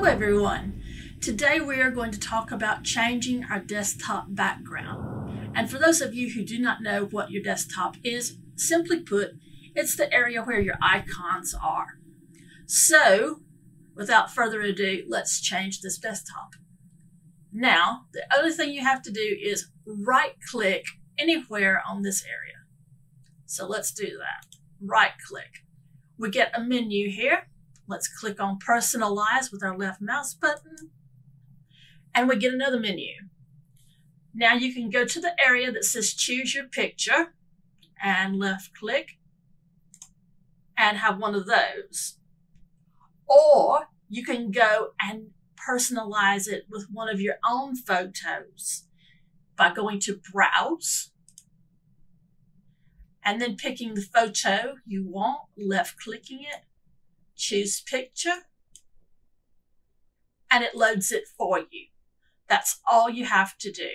Hello everyone! Today we are going to talk about changing our desktop background. And for those of you who do not know what your desktop is, simply put, it's the area where your icons are. So, without further ado, let's change this desktop. Now, the other thing you have to do is right click anywhere on this area. So let's do that. Right click. We get a menu here. Let's click on personalize with our left mouse button and we get another menu. Now you can go to the area that says choose your picture and left click and have one of those. Or you can go and personalize it with one of your own photos by going to browse and then picking the photo you want, left clicking it, choose picture and it loads it for you. That's all you have to do.